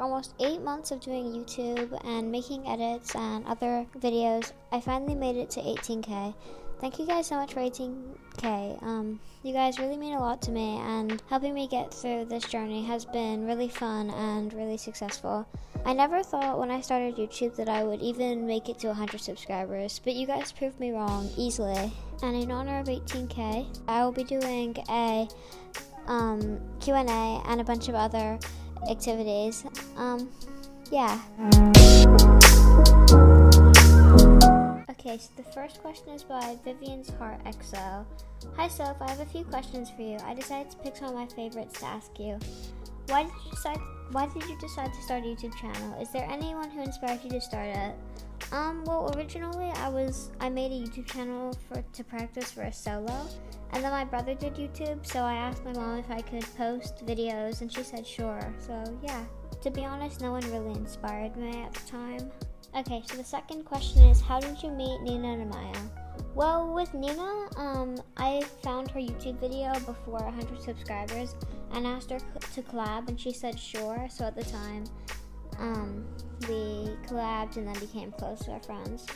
almost eight months of doing YouTube and making edits and other videos, I finally made it to 18k. Thank you guys so much for 18k. Um, you guys really mean a lot to me, and helping me get through this journey has been really fun and really successful. I never thought when I started YouTube that I would even make it to 100 subscribers, but you guys proved me wrong easily. And in honor of 18k, I will be doing a um, Q&A and a bunch of other activities. Um, yeah. Okay, so the first question is by Vivian's Heart XO. Hi Soph, I have a few questions for you. I decided to pick some of my favorites to ask you. Why did you decide why did you decide to start a YouTube channel? Is there anyone who inspired you to start it? Um, well originally I was I made a YouTube channel for to practice for a solo and then my brother did YouTube, so I asked my mom if I could post videos and she said sure. So yeah. To be honest, no one really inspired me at the time. Okay, so the second question is how did you meet Nina and Amaya? Well, with Nina, um, I found her YouTube video before 100 subscribers and asked her to collab, and she said sure. So at the time, um, we collabed and then became close closer friends.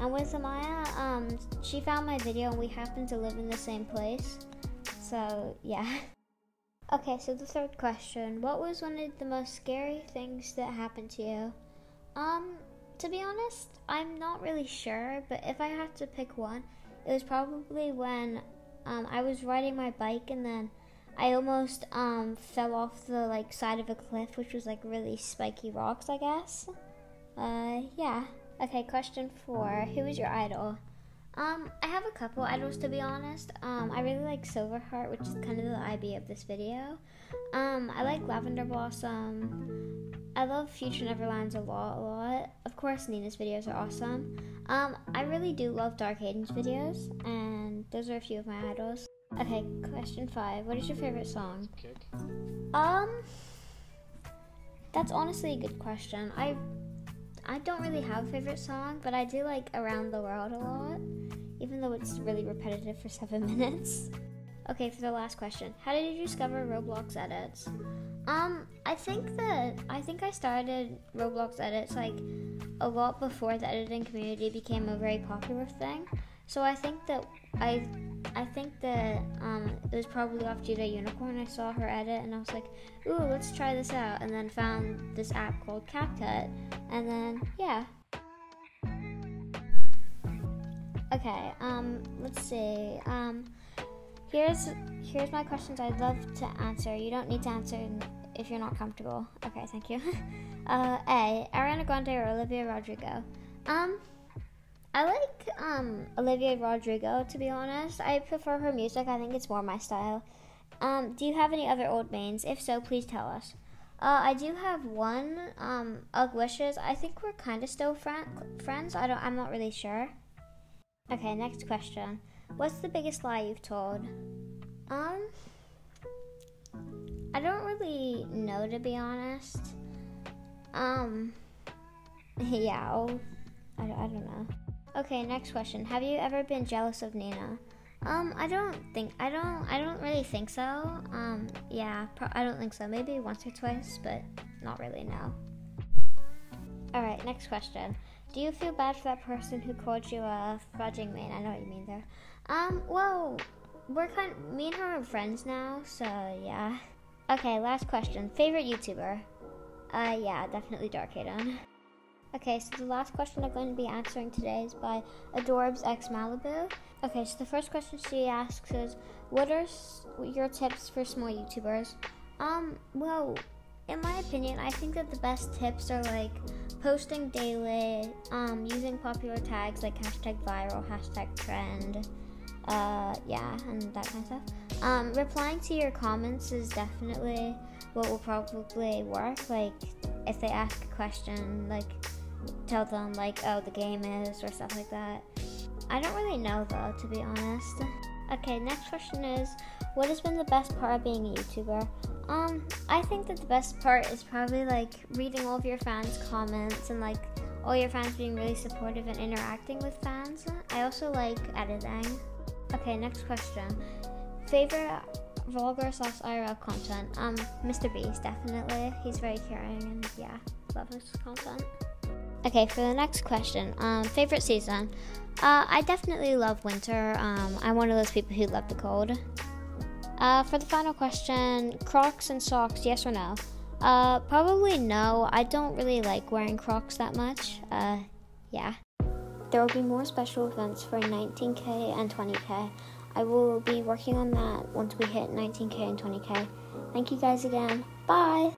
And with Amaya, um, she found my video and we happened to live in the same place. So yeah. Okay, so the third question: What was one of the most scary things that happened to you? Um, to be honest, I'm not really sure, but if I had to pick one, it was probably when um, I was riding my bike and then I almost um, fell off the like side of a cliff, which was like really spiky rocks, I guess. Uh, yeah. Okay, question four: Who is your idol? Um, I have a couple idols to be honest. Um, I really like Silverheart, which is kind of the IB of this video. Um, I like Lavender Blossom. I love Future Neverlands a lot, a lot. Of course, Nina's videos are awesome. Um, I really do love Dark Hayden's videos, and those are a few of my idols. Okay, question five. What is your favorite song? Um, that's honestly a good question. I I don't really have a favorite song, but I do like Around the World a lot, even though it's really repetitive for seven minutes. Okay, for the last question. How did you discover Roblox edits? Um, I think that I think I started Roblox edits like a lot before the editing community became a very popular thing. So I think that I I think that um, it was probably off Judah Unicorn. I saw her edit and I was like, ooh, let's try this out. And then found this app called CapCut. And then, yeah. Okay, um, let's see. Um, here's here's my questions I'd love to answer. You don't need to answer if you're not comfortable. Okay, thank you. uh, A. Ariana Grande or Olivia Rodrigo? Um, I like um, Olivia Rodrigo to be honest. I prefer her music. I think it's more my style. Um, do you have any other old mains? If so, please tell us. Uh, I do have one. Um, Wishes. I think we're kind of still friend- friends. I don't. I'm not really sure. Okay, next question. What's the biggest lie you've told? Um, I don't really know to be honest. Um, yeah, I, I don't know. Okay, next question. Have you ever been jealous of Nina? Um, I don't think I don't I don't really think so. Um, yeah, pro- I don't think so. Maybe once or twice, but not really no. All right, next question. Do you feel bad for that person who called you a fudging man? I know what you mean there. Um, well, we're kind of, me and her are friends now, so yeah. Okay, last question. Favorite YouTuber? Uh, yeah, definitely Dark Hayden. Okay, so the last question I'm going to be answering today is by Adorbs X Malibu. Okay, so the first question she asks is, "What are your tips for small YouTubers?" Um, well, in my opinion, I think that the best tips are like posting daily, um, using popular tags like hashtag viral, hashtag trend, uh, yeah, and that kind of stuff. Um, replying to your comments is definitely what will probably work. Like, if they ask a question, like tell them like, oh, the game is or stuff like that. I don't really know though, to be honest. Okay, next question is, what has been the best part of being a YouTuber? Um, I think that the best part is probably like reading all of your fans' comments and like all your fans being really supportive and interacting with fans. I also like editing. Okay, next question. Favorite vlogger slash IRL content. Um, Mr. Beast, definitely. He's very caring and yeah, love his content. Okay, for the next question, um, favorite season. Uh, I definitely love winter. Um, I'm one of those people who love the cold. Uh, for the final question, Crocs and socks, yes or no? Uh, probably no. I don't really like wearing Crocs that much. Uh, yeah. There will be more special events for 19k and 20k. I will be working on that once we hit 19k and 20k. Thank you guys again. Bye!